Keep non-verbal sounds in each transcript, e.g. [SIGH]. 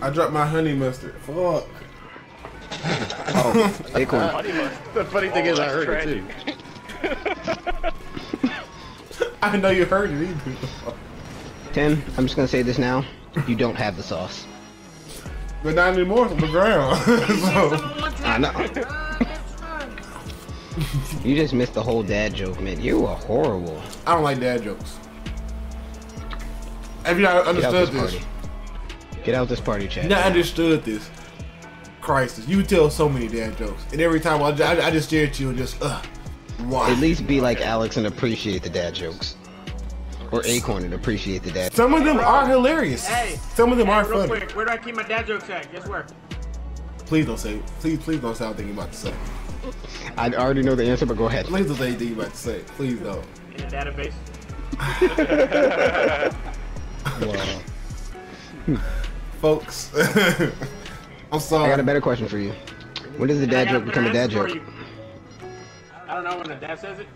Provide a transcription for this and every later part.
I dropped my honey mustard. Fuck. [LAUGHS] Oh, acorn. The funny thing is, I heard it too. I know you heard it either. Tim, I'm just gonna say this now. You don't have the sauce. But not anymore from the ground. [LAUGHS] so, I know. you just missed the whole dad joke, man. You are horrible. I don't like dad jokes. Have you not understood this this? party. Get out this party, chat. Not understood this. Christ, you tell so many dad jokes, and every time I, I, I just stare at you and just, ugh. Why? At least be like Alex and appreciate the dad jokes. Or Acorn and appreciate the dad. Some of them are hilarious. Hey. Some of them Hey, are funny. quick, where do I keep my dad jokes at? Guess where? Please don't say. Please, please don't say anything you're about to say. I already know the answer, but go ahead. Please don't say anything you're about to say. Please don't. In the database. [LAUGHS] [LAUGHS] Folks. [LAUGHS] I'm sorry. I got a better question for you. When does the And I dad joke become a dad joke? you. I don't know when the dad says it.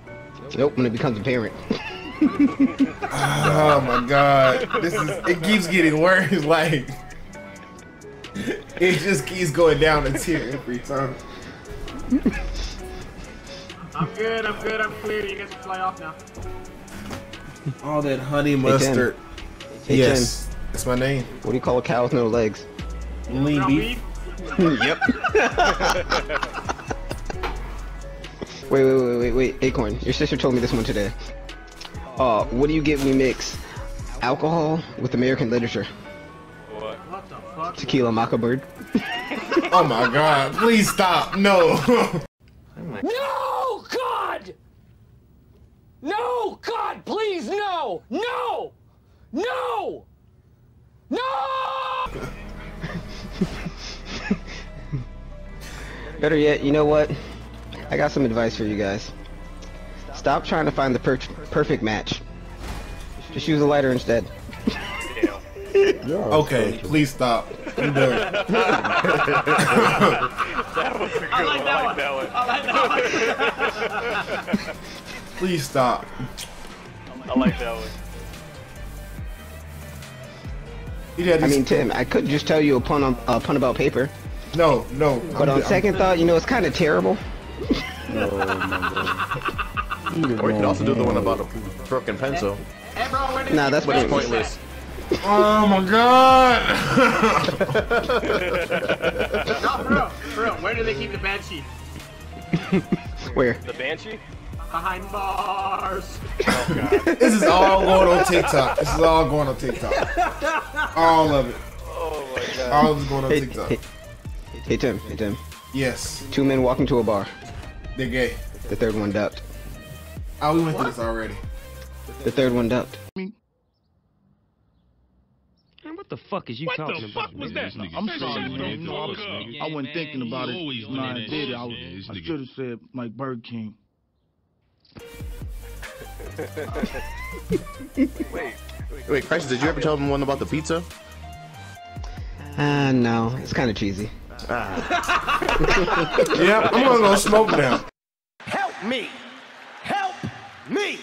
Nope, when it becomes a parent. [LAUGHS] Oh my god. This is it keeps getting worse, [LAUGHS] like it just keeps going down a tier every time. I'm good, I'm good, I'm clear. You guys can fly off now. All that honey mustard. Hey, yes. That's my name. What do you call a cow with no legs? Lean beef. beef? [LAUGHS] yep. [LAUGHS] wait, wait, wait, wait, wait, Acorn. Your sister told me this one today. Uh, what do you get when you mix alcohol with American literature? What What the fuck? Tequila Mockingbird. [LAUGHS] Oh my god. Please stop. No. No, God! No, God, please, no! No! No! Better yet, you know what? I got some advice for you guys. Stop trying to find the per perfect match. Just use a lighter instead. okay, please stop. I'm done. I like that one. I like that one. Please stop. I like that one. You I mean, Tim, I could just tell you a pun on, a pun about paper, no, no. but I'm- on second thought, you know, it's kind of terrible. [LAUGHS] Or you could also do the one about a broken pencil. hey, bro, where Nah, that's what the it bad was. shit Pointless. Oh my god. at? No, for real, for real. Where do they keep the banshee? [LAUGHS] Where? The Banshee? Behind bars. [LAUGHS] this is all going on TikTok. This is all going on TikTok. All of it. Oh my god. All of it's going on TikTok. Hey, hey, Tim, hey, Tim. Yes, Two men walking to a bar. they're gay. The third one ducked. Oh, we went through this already. The third one ducked. i Man, what the fuck is you What talking the about? fuck was that? nigga? I'm sorry, man. You know, I, was, up. I wasn't thinking about it Always when I did it. I, was, Yeah, I should have said like Bird King. Wait, [LAUGHS] wait, Crisis, did you ever tell them one about the pizza? Ah, no, it's kind of cheesy. Ah. yep, I'm gonna go smoke now. Help me! Help me!